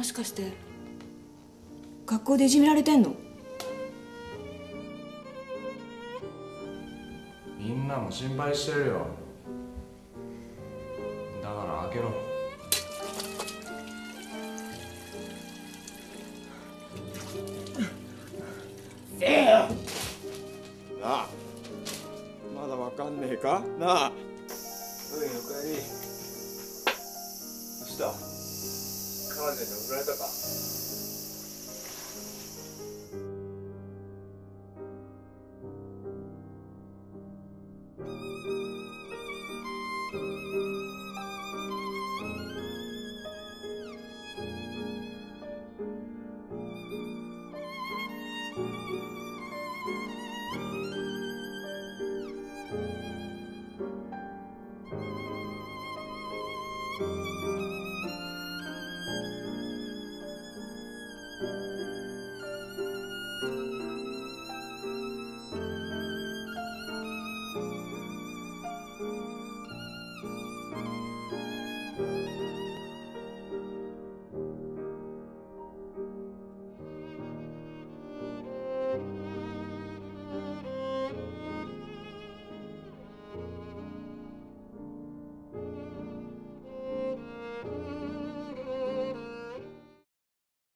もしかして学校でいじめられてんの？みんなも心配してるよ。だから開けろ。なあ。まだわかんねえか？なあ。おいおかえり。どうした？能出来再搞。